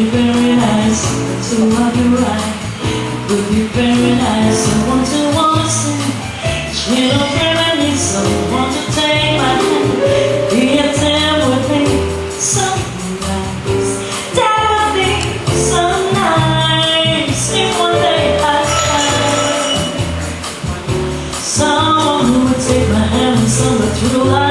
be very nice to love you right Would be very nice, someone to want to sing She don't really need someone to take my hand. Be a time with me, something nice That would be so nice If one day I find Someone who would take my hand and send me through life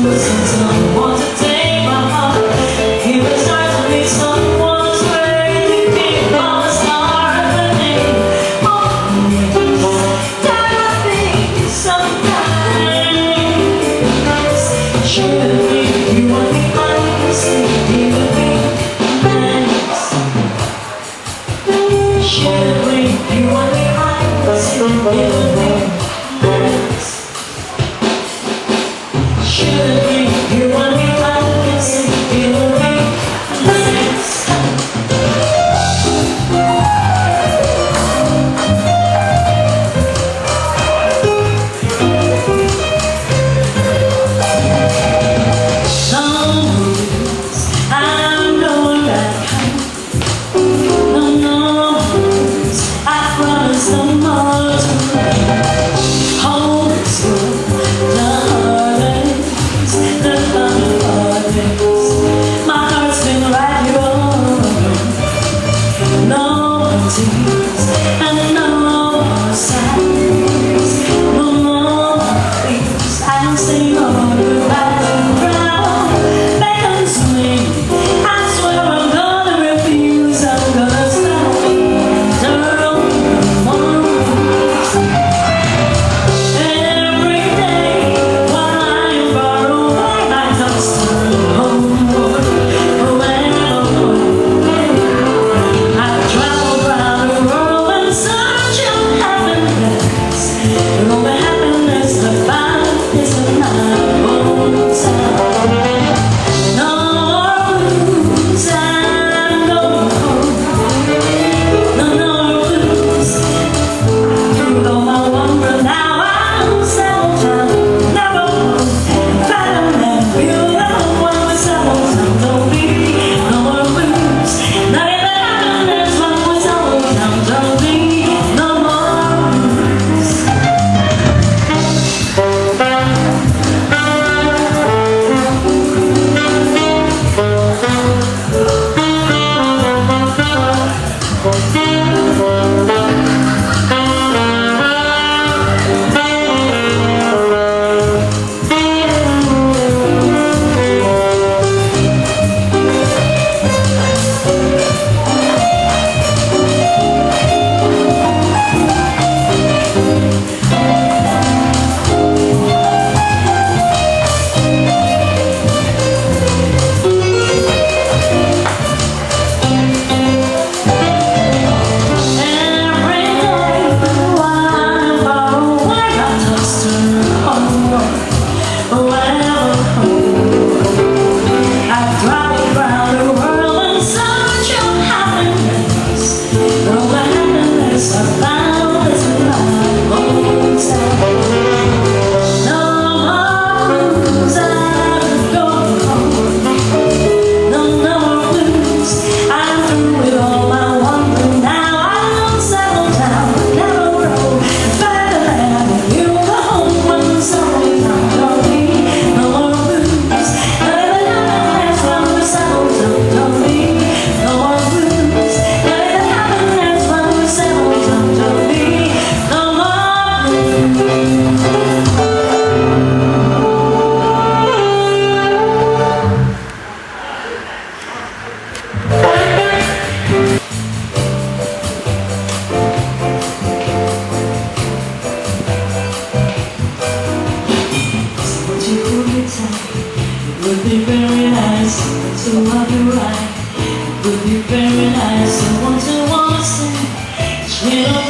Some 记。away. You know